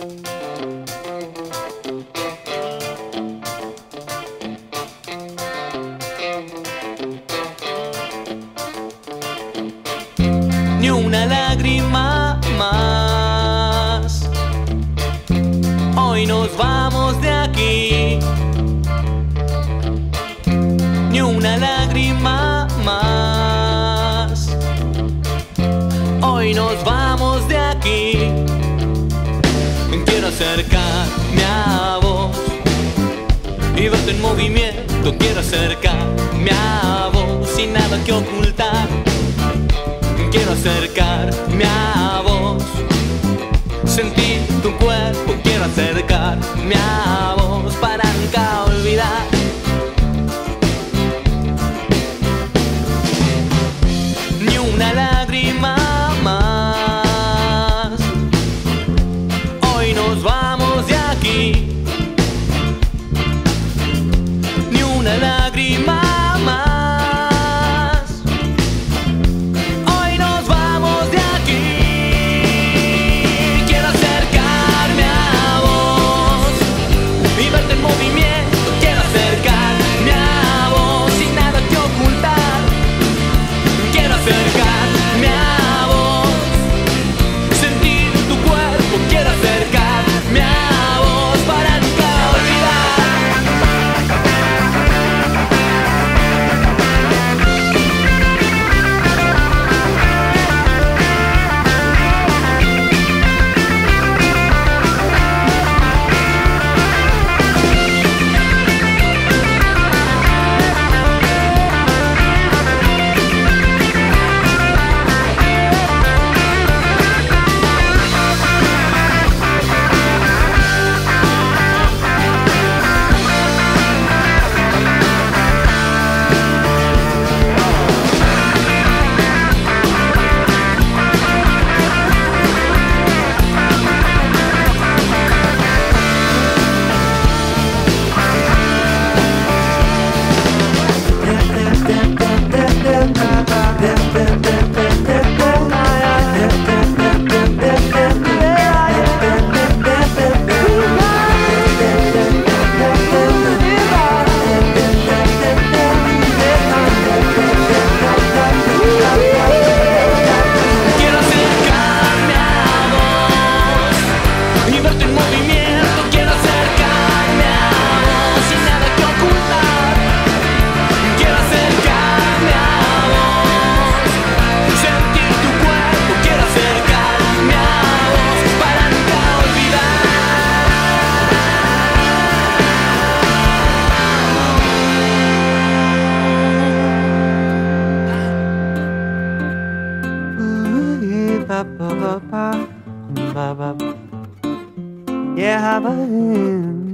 Ni una lágrima más. Hoy nos vamos de aquí. Ni una lágrima más. Hoy nos vamos de aquí. Acercarme a vos y verte en movimiento. Quiero acercarme a vos sin nada que ocultar. Quiero acercarme a vos, sentir tu cuerpo. Quiero acercarme a vos para nunca olvidar. Ni una lágrima más. Hoy nos vamos olvidar. Yeah,